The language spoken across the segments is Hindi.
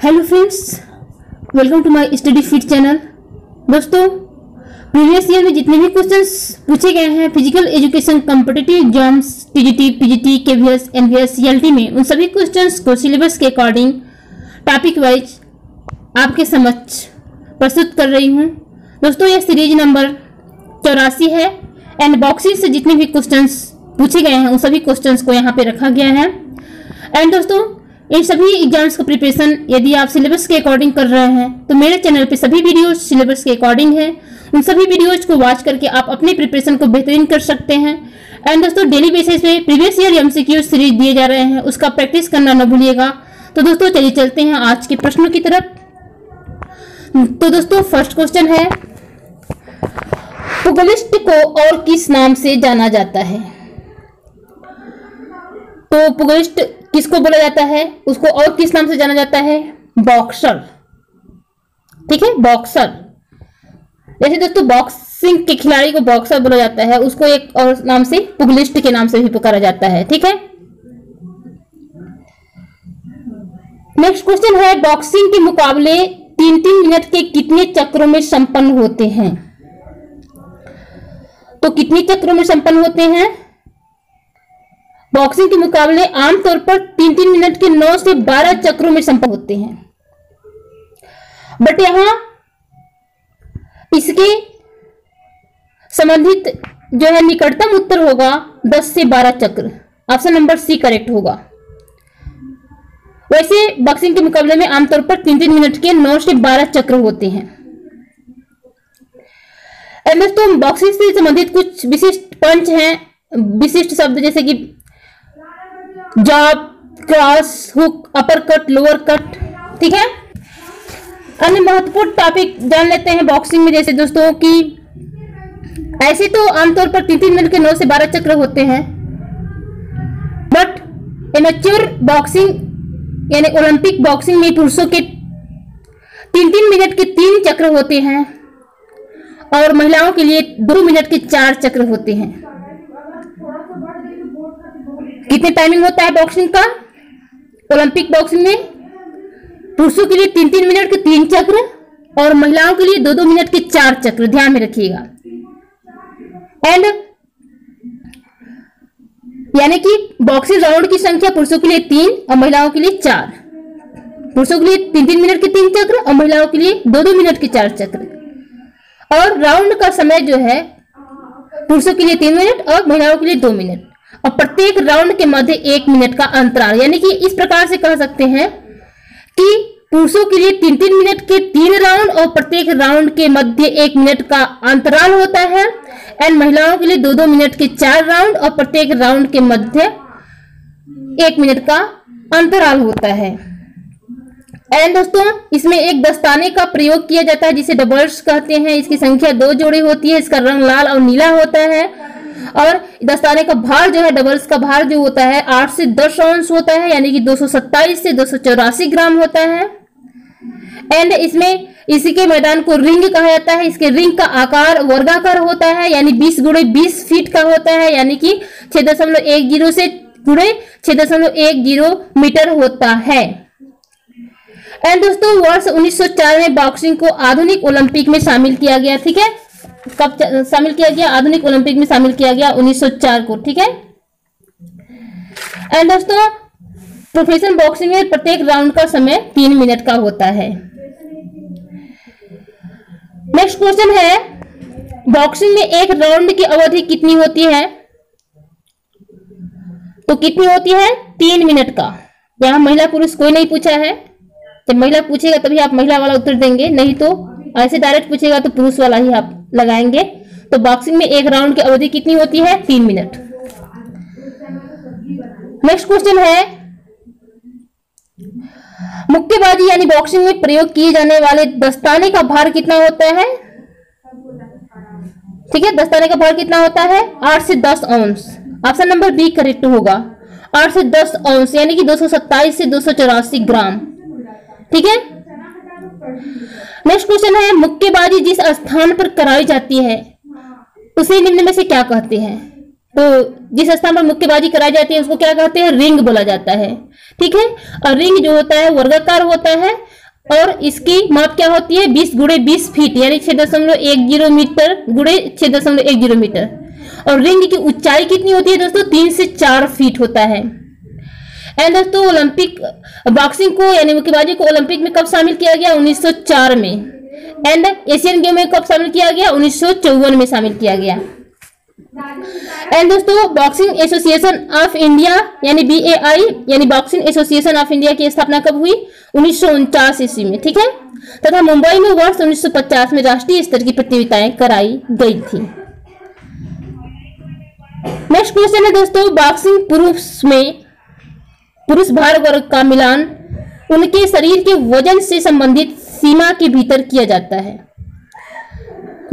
Hello friends welcome to my Study Fit channel दोस्तों प्रीवियस ईयर में जितने भी क्वेश्चंस पूछे गए हैं physical education competitive exams TGT PGT KVS NVS CLT में, उन सभी क्वेश्चंस को सिलेबस के अकॉर्डिंग टॉपिक वाइज आपके समक्ष प्रस्तुत कर रही हूँ। दोस्तों, यह सीरीज़ नंबर चौरासी है एंड बॉक्सिंग से जितने भी क्वेश्चंस पूछे गए हैं, उन सभी क्वेश्चंस को यहाँ पे रखा गया है। एंड दोस्तों इन सभी एग्ज़ाम्स का प्रिपरेशन यदि आप सिलेबस के अकॉर्डिंग कर रहे हैं तो मेरे चैनल पे सभी वीडियोज़ सिलेबस के अकॉर्डिंग है। उन सभी वीडियोज़ को वॉच करके आप अपने प्रिपरेशन को बेहतरीन कर सकते हैं। एंड दोस्तों डेली बेसिस पे प्रीवियस ईयर एमसीक्यू सीरीज़ दिए जा रहे हैं, उसका प्रैक्टिस करना न भूलिएगा। तो दोस्तों, चलिए चलते हैं आज के प्रश्नों की तरफ़। तो दोस्तों फ़र्स्ट क्वेश्चन है, पुगलिस्ट को और किस नाम से जाना जाता है? तो पुगलिस्ट किसको बोला जाता है? उसको और किस नाम से जाना जाता है? बॉक्सर। ठीक है? बॉक्सर। जैसे दोस्तों, बॉक्सिंग के खिलाड़ी को बॉक्सर बोला जाता है, उसको एक और नाम से, पुगलिस्ट के नाम से भी पुकारा जाता है। ठीक है? नेक्स्ट क्वेश्चन है, बॉक्सिंग के मुकाबले तीन तीन मिनट के कितने चक्रों में संपन्न होते हैं? तो कितने चक्रों में संपन्न होते हैं? बॉक्सिंग के मुकाबले आमतौर पर तीन तीन मिनट के नौ से बारह चक्रों में संपन्न होते हैं। बट यहाँ इसके संबंधित जो है निकटतम उत्तर होगा दस से बारह चक्र। ऑप्शन नंबर सी करेक्ट होगा। वैसे बॉक्सिंग के मुकाबले में आमतौर पर तीन तीन मिनट के नौ से बारह चक्र होते हैं। दोस्तों बॉक्सिंग से संबंधित कुछ विशिष्ट पंच हैं, विशिष्ट शब्द जैसे कि jab cross, hook uppercut lower cut ठीक है? अन्य महत्वपूर्ण टॉपिक जान लेते हैं बॉक्सिंग में, जैसे दोस्तों कि ऐसे तो आमतौर पर तीन तीन मिनट के नौ से बारह चक्र होते हैं बट एमेच्योर बॉक्सिंग यानी ओलंपिक बॉक्सिंग में पुरुषों के तीन तीन मिनट के तीन चक्र होते हैं, और महिलाओं के लिए दो मिनट के चार चक्र होते हैं। कितने टाइमिंग होता है बॉक्सिंग का? ओलंपिक बॉक्सिंग में? पुरुषों के लिए तीन तीन मिनट के तीन चक्र और महिलाओं के लिए दो दो मिनट के चार चक्र, ध्यान में रखिएगा। एंड यानी कि बॉक्सिंग राउंड की संख्या पुरुषों के लिए तीन और महिलाओं के लिए चार। पुरुषों के लिए तीन तीन मिनट के तीन चक्र और महिलाओं के लिए दो दो मिनट के चार चक्र। और राउंड का समय जो है, पुरुषों के लिए तीन मिनट और महिलाओं के लिए दो मिनट और प्रत्येक राउंड के मध्य एक मिनट का अंतराल, यानी कि इस प्रकार से कह सकते हैं कि पुरुषों के लिए तीन तीन मिनट के तीन राउंड और प्रत्येक राउंड के मध्य एक मिनट का अंतराल होता है। एंड महिलाओं के लिए दो दो मिनट के चार राउंड और प्रत्येक राउंड के मध्य एक मिनट का अंतराल होता है। एंड दोस्तों, इसमें एक दस्ताने का प्रयोग किया जाता है, जिसे डबल्स कहते हैं। इसकी संख्या दो जोड़ी होती है, इसका रंग लाल और नीला होता है। और दस्ताने का भार जो है डबल्स का भार जो होता है, आठ से दस ऑंस होता है, यानी कि 227 से दो सौ चौरासी ग्राम होता है। एंड इसमें इसी के मैदान को रिंग कहा जाता है। इसके रिंग का आकार वर्गाकार होता है, यानी 20 गुड़े बीस फीट का होता है, यानी कि छह दशमलव एक ज़ीरो से गुड़े छह दशमलव एक ज़ीरो मीटर होता है। एंड दोस्तों, वर्ष 1904 में बॉक्सिंग को आधुनिक ओलंपिक में शामिल किया गया, ठीक है? कब शामिल किया गया? आधुनिक ओलंपिक में शामिल किया गया 1904 को, ठीक है? एंड दोस्तों प्रोफेशनल बॉक्सिंग में प्रत्येक राउंड का समय तीन मिनट का होता है। नेक्स्ट क्वेश्चन है बॉक्सिंग में एक राउंड की अवधि कितनी होती है? तो कितनी होती है? तीन मिनट का। यहाँ महिला पुरुष कोई नहीं पूछा है। जब महिला पूछेगा तभी आप महिला वाला उत्तर देंगे, नहीं तो ऐसे डायरेक्ट पूछेगा तो पुरुष वाला ही आप लगाएँगे। तो बॉक्सिंग में एक राउंड की अवधि कितनी होती है? तीन मिनट नेक्स्ट क्वेश्चन है, मुक्केबाजी यानी बॉक्सिंग में प्रयोग किए जाने वाले दस्ताने का भार कितना होता है? ठीक है, दस्ताने का भार कितना होता है? आठ से दस ounce option number B correct होगा। आठ से दस ऑन्स यानी कि 227 से दो सौ चौरासी ग्राम। ठीक है? नेक्स्ट क्वेश्चन है, मुक्केबाजी जिस स्थान पर कराई जाती है, उसे निम्न में से क्या कहते हैं? तो जिस स्थान पर मुक्केबाजी कराई जाती है, उसको क्या कहते हैं? रिंग बोला जाता है। ठीक है? और रिंग जो होता है, वर्गाकार होता है, और इसकी माप क्या होती है? 20 गुड़े बीस फीट, यानी छह दशमलव एक ज़ीरो मीटर गुड़े छह दशमलव एक ज़ीरो मीटर। और रिंग की ऊंचाई कितनी होती है दोस्तों? तीन से चार फीट होता है। एंड दोस्तों ओलंपिक बॉक्सिंग को, यानी मुक्केबाजी को ओलंपिक में कब शामिल किया गया? 1904 में। एंड एशियन गेम में कब शामिल किया गया? उन्नीस सौ चौवन में शामिल किया गया। एंड दोस्तों बॉक्सिंग एसोसिएशन ऑफ़ इंडिया यानी बीएआई यानी बॉक्सिंग एसोसिएशन ऑफ़ इंडिया की स्थापना कब हुई? उन्नीस सौ उनचास ईस्वी में, ठीक है? तथा मुंबई में वर्ष 1950 में राष्ट्रीय स्तर की प्रतियोगिताएँ कराई गई थी। नेक्स्ट क्वेश्चन है दोस्तों बॉक्सिंग पुरुष में पुरुष भार वर्ग का मिलान उनके शरीर के वज़न से संबंधित सीमा के भीतर किया जाता है।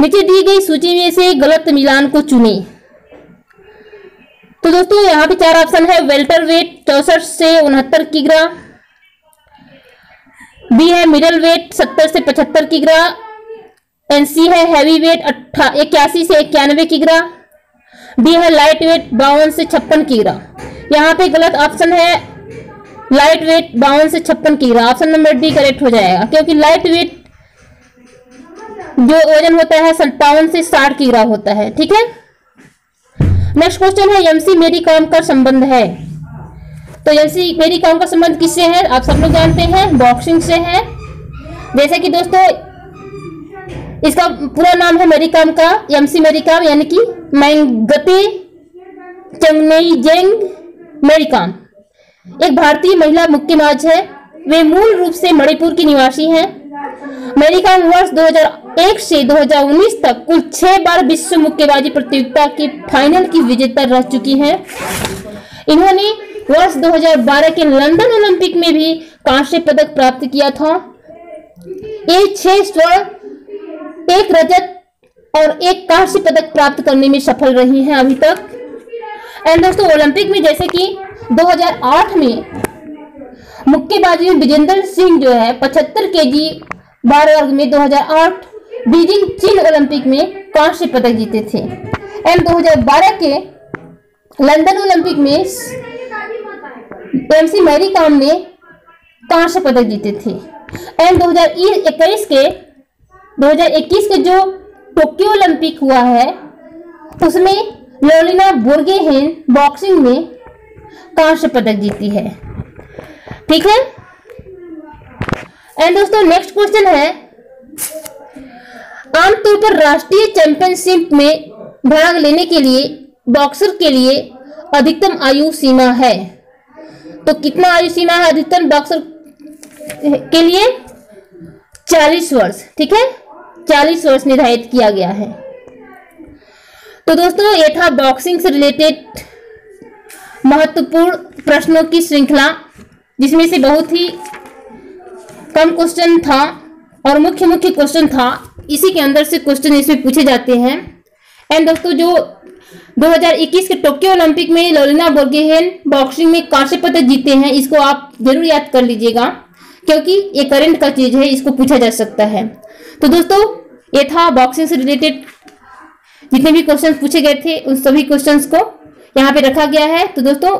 नीचे दी गई सूची में से गलत मिलान को चुने। तो दोस्तों, यहाँ पे चार ऑप्शन है वेल्टर वेट चौसठ से उनहत्तर किग्रा बी है मिडल वेट सत्तर से पचहत्तर किग्रा एन सी है हैवी वेट अट्ठा, इक्यासी से इक्यानवे किग्रा डी है लाइट वेट बावन से छप्पन किग्रा यहाँ पे गलत ऑप्शन है लाइट वेट बावन से छप्पन किग्रा ऑप्शन नंबर डी करेक्ट हो जाएगा, क्योंकि लाइट वेट जो वज़न होता है सत्तावन से साठ किग्रा होता है, ठीक है? नेक्स्ट क्वेश्चन है एमसी मेरी कॉम का संबंध है। तो एमसी मेरी कॉम का संबंध किससे है? आप सब लोग जानते हैं बॉक्सिंग से है। जैसे कि दोस्तों, इसका पूरा नाम है मेरी कॉम का एमसी मेरी कॉम, यानी कि मैंगते चंगनेई जेंग, मेरी कॉम। एक भारतीय महिला मुक्केबाज है। वे मूल रूप से मणिपुर की निवासी हैं। मेरी कॉम वर्ष 2001 से 2019 तक कुल छह बार विश्व मुक्केबाजी प्रतियोगिता के फाइनल की विजेता रह चुकी हैं। इन्होंने वर्ष 2012 के लंदन ओलंपिक में भी कांस्य पदक प्राप्त किया था। ये छह स्वर्ण, एक रजत और एक कांस्य पदक प्राप्त करने में सफल रही हैं अभी तक। एंड दोस्तों, ओलंपिक में जैसे कि 2008 में मुक्केबाजी में विजेंद्र सिंह जो है 75 केजी बार वर्ग में 2008 बीजिंग चीन ओलंपिक में कांस्य पदक जीते थे। एंड 2012 के लंदन ओलंपिक में एमसी मैरी कॉम ने कांस्य पदक जीते थे। एंड 2021 के 2021 के जो टोक्यो ओलंपिक हुआ है, उसमें लोलिना बोर्गेहेन बॉक्सिंग में कांस्य पदक जीती है? ठीक है? एंड दोस्तों नेक्स्ट क्वेश्चन है। आमतौर पर राष्ट्रीय चैंपियनशिप में भाग लेने के लिए बॉक्सर के लिए अधिकतम आयु सीमा है। तो कितना आयु सीमा है अधिकतम बॉक्सर के लिए? 40 वर्ष, ठीक है? 40 वर्ष निर्धारित किया गया है। तो दोस्तों, ये था बॉक्सिंग से रिलेटेड महत्वपूर्ण प्रश्नों की श्रृंखला, जिसमें से बहुत ही कम क्वेश्चन था और मुख्य मुख्य क्वेश्चन था। इसी के अंदर से क्वेश्चन इसमें पूछे जाते हैं। एंड दोस्तों, जो 2021 के टोक्यो ओलंपिक में लोलिना बोर्गेहेन बॉक्सिंग में कांस्य पदक जीते हैं, इसको आप ज़रूर याद कर लीजिएगा, क्योंकि ये करंट का चीज़ है, इसको पूछा जा सकता है। तो दोस्तों, ये था बॉक्सिंग से रिलेटेड जितने भी क्वेश्चन पूछे गए थे, उन सभी क्वेश्चंस को यहाँ पे रखा गया है। तो दोस्तों,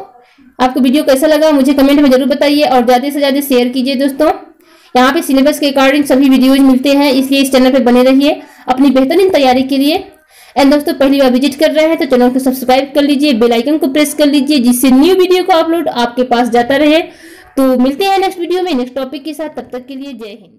आपको वीडियो कैसा लगा मुझे कमेंट में ज़रूर बताइए और ज़्यादा से ज़्यादा शेयर कीजिए दोस्तों। यहाँ पे सिलेबस के अकॉर्डिंग सभी वीडियोज़ मिलते हैं, इसलिए इस चैनल पर बने रहिए अपनी बेहतरीन तैयारी के लिए। एंड दोस्तों, पहली बार विज़िट कर रहे हैं तो चैनल को सब्सक्राइब कर लीजिए बेल आइकन को प्रेस कर लीजिए, जिससे न्यू वीडियो का अपलोड आपके पास जाता रहे। तो मिलते हैं नेक्स्ट वीडियो में नेक्स्ट टॉपिक के साथ। तब तक के लिए जय हिंद।